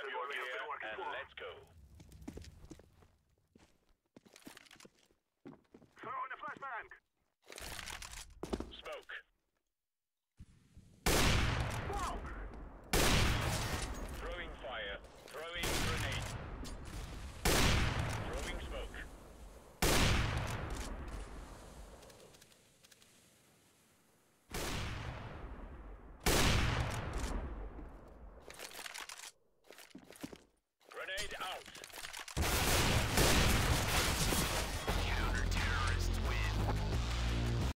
And let's go. Grenade out.